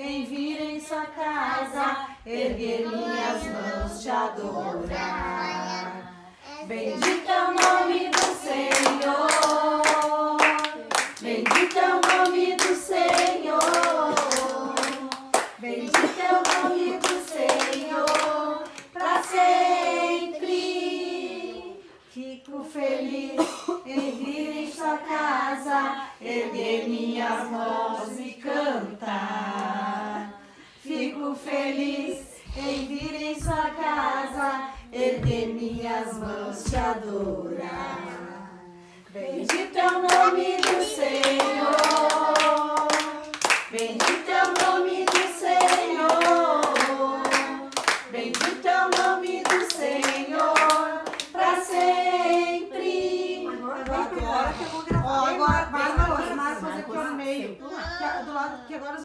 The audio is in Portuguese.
em vir em sua casa, erguer minhas mãos, te adorar. Bendito é o nome do Senhor, bendito é o nome do Senhor, bendito é o nome do Senhor, para sempre. Fico feliz em vir em sua casa, erguer minhas mãos e cantar. Fico feliz em vir em sua casa, erguer minhas mãos, te adorar. Bendito é o nome do Senhor, bendito é o nome do Senhor, bendito é o nome do Senhor, para sempre. Agora que eu vou gravar. Ó, agora, Marca, Marcos, Marcos, Marcos aqui aqui no meio. Do lado, que agora